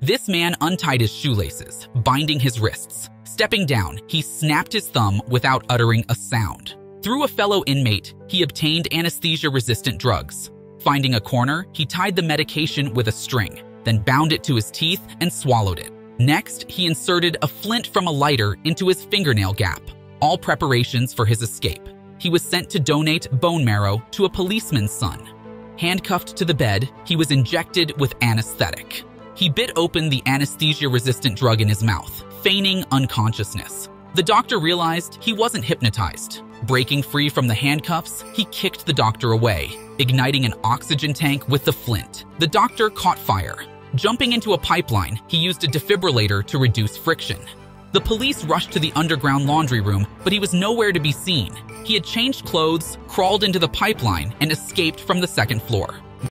This man untied his shoelaces, binding his wrists. Stepping down, he snapped his thumb without uttering a sound. Through a fellow inmate, he obtained anesthesia-resistant drugs. Finding a corner, he tied the medication with a string, then bound it to his teeth and swallowed it. Next, he inserted a flint from a lighter into his fingernail gap, all preparations for his escape. He was sent to donate bone marrow to a policeman's son. Handcuffed to the bed, he was injected with anesthetic. He bit open the anesthesia-resistant drug in his mouth, feigning unconsciousness. The doctor realized he wasn't hypnotized. Breaking free from the handcuffs, he kicked the doctor away, igniting an oxygen tank with the flint. The doctor caught fire. Jumping into a pipeline, he used a defibrillator to reduce friction. The police rushed to the underground laundry room, but he was nowhere to be seen. He had changed clothes, crawled into the pipeline, and escaped from the second floor.